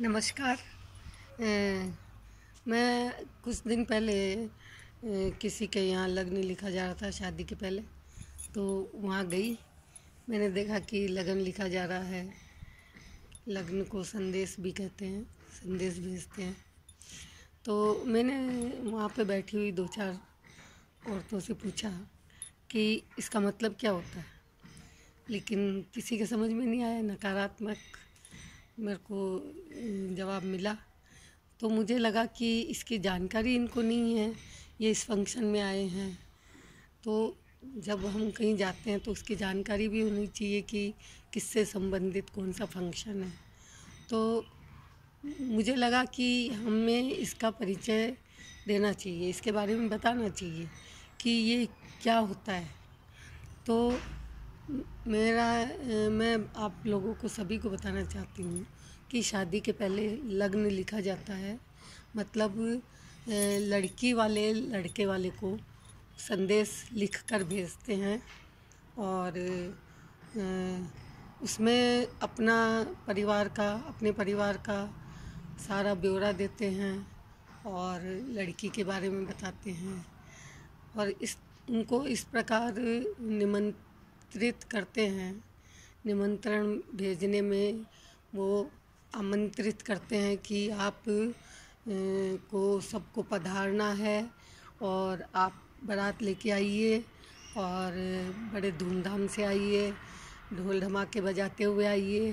नमस्कार। मैं कुछ दिन पहले किसी के यहाँ लग्न लिखा जा रहा था शादी के पहले तो वहाँ गई। मैंने देखा कि लगन लिखा जा रहा है। लग्न को संदेश भी कहते हैं, संदेश भेजते हैं। तो मैंने वहाँ पे बैठी हुई दो चार औरतों से पूछा कि इसका मतलब क्या होता है? लेकिन किसी के समझ में नहीं आया, नकारात्मक मेरे को जवाब मिला। तो मुझे लगा कि इसकी जानकारी इनको नहीं है, ये इस फ़ंक्शन में आए हैं। तो जब हम कहीं जाते हैं तो उसकी जानकारी भी होनी चाहिए कि किससे संबंधित कौन सा फ़ंक्शन है। तो मुझे लगा कि हमें इसका परिचय देना चाहिए, इसके बारे में बताना चाहिए कि ये क्या होता है। तो मेरा मैं आप लोगों को सभी को बताना चाहती हूँ कि शादी के पहले लग्न लिखा जाता है। मतलब लड़की वाले, लड़के वाले को संदेश लिख कर भेजते हैं और उसमें अपना परिवार का, अपने परिवार का सारा ब्यौरा देते हैं और लड़की के बारे में बताते हैं। और इस, उनको इस प्रकार निमंत्रित करते हैं। निमंत्रण भेजने में वो आमंत्रित करते हैं कि आप को सबको पधारना है और आप बारात लेके आइए और बड़े धूमधाम से आइए, ढोल धमाके बजाते हुए आइए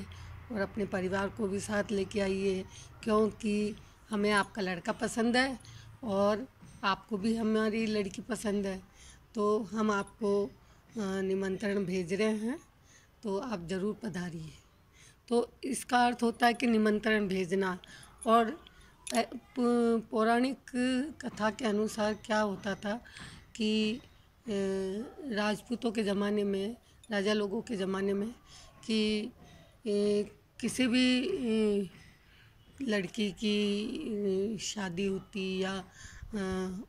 और अपने परिवार को भी साथ लेके आइए, क्योंकि हमें आपका लड़का पसंद है और आपको भी हमारी लड़की पसंद है। तो हम आपको निमंत्रण भेज रहे हैं तो आप ज़रूर पधारिए। तो इसका अर्थ होता है कि निमंत्रण भेजना और पौराणिक कथा के अनुसार क्या होता था कि राजपूतों के ज़माने में, राजा लोगों के ज़माने में कि किसी भी लड़की की शादी होती या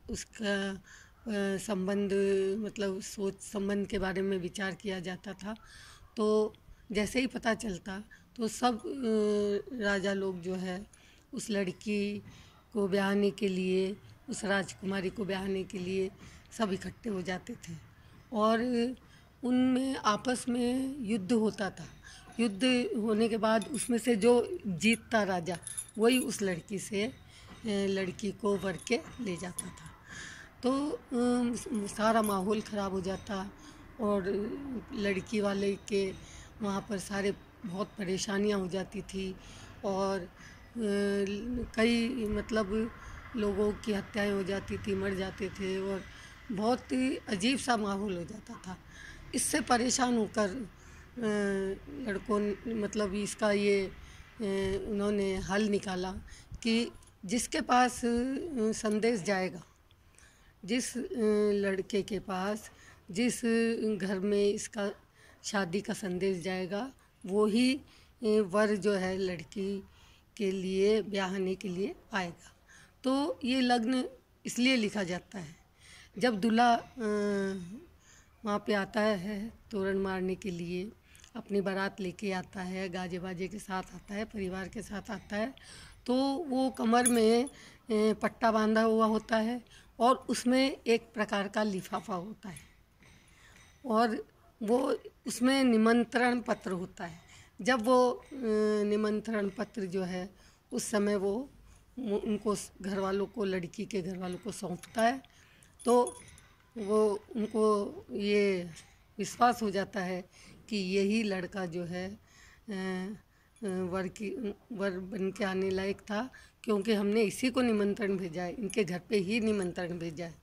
उसका संबंध मतलब सोच संबंध के बारे में विचार किया जाता था। तो जैसे ही पता चलता तो सब राजा लोग जो है, उस लड़की को ब्याहने के लिए, उस राजकुमारी को ब्याहने के लिए सब इकट्ठे हो जाते थे। और उनमें, आपस में युद्ध होता था। युद्ध होने के बाद उसमें से जो जीतता राजा, वही उस लड़की से लड़की को वर के ले जाता था। तो सारा माहौल ख़राब हो जाता और लड़की वाले के वहाँ पर सारे बहुत परेशानियाँ हो जाती थी और कई मतलब लोगों की हत्याएँ हो जाती थी, मर जाते थे और बहुत अजीब सा माहौल हो जाता था। इससे परेशान होकर लड़कों मतलब इसका ये उन्होंने हल निकाला कि जिसके पास संदेश जाएगा जिस लड़के के पास, जिस घर में इसका शादी का संदेश जाएगा वो ही वर जो है लड़की के लिए ब्याहने के लिए आएगा। तो ये लग्न इसलिए लिखा जाता है। जब दूल्हा वहाँ पे आता है, तोरण मारने के लिए, अपनी बारात लेके आता है गाजे बाजे के साथ आता है, परिवार के साथ आता है तो वो कमर में पट्टा बांधा हुआ होता है और उसमें एक प्रकार का लिफाफा होता है। और वो उसमें निमंत्रण पत्र होता है। जब वो निमंत्रण पत्र जो है, उस समय वो उनको घर वालों को, लड़की के घर वालों को सौंपता है तो वो उनको ये विश्वास हो जाता है कि यही लड़का जो है वर की, वर बन के आने लायक था, क्योंकि हमने इसी को निमंत्रण भेजा है, इनके घर पे ही निमंत्रण भेजा है।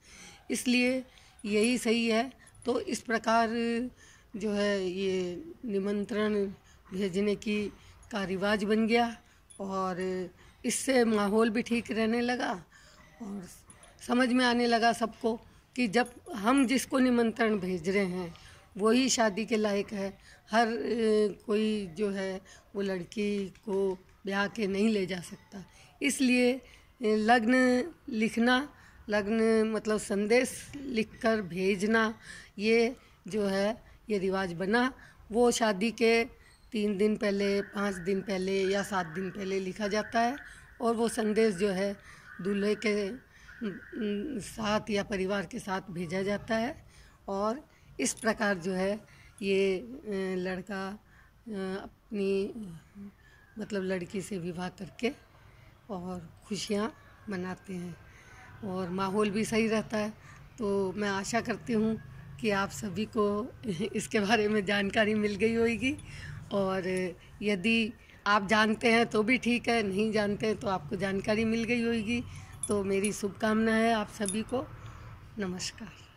इसलिए यही सही है। तो इस प्रकार, जो है, ये निमंत्रण भेजने की का रिवाज बन गया, और इससे माहौल भी ठीक रहने लगा, और समझ में आने लगा सबको कि जब हम जिसको निमंत्रण भेज रहे हैं वही शादी के लायक है। हर कोई जो है, वो लड़की को ब्याह के नहीं ले जा सकता। इसलिए लग्न लिखना, लग्न मतलब संदेश लिखकर भेजना, ये जो है, ये रिवाज बना। वो शादी के तीन दिन पहले, पाँच दिन पहले या सात दिन पहले लिखा जाता है और वो संदेश जो है, दूल्हे के साथ या परिवार के साथ भेजा जाता है। और इस प्रकार जो है ये लड़का अपनी मतलब लड़की से विवाह करके और खुशियाँ मनाते हैं और माहौल भी सही रहता है। तो मैं आशा करती हूँ कि आप सभी को इसके बारे में जानकारी मिल गई होगी और यदि आप जानते हैं तो भी ठीक है, नहीं जानते हैं तो आपको जानकारी मिल गई होगी। तो मेरी शुभकामना है आप सभी को। नमस्कार।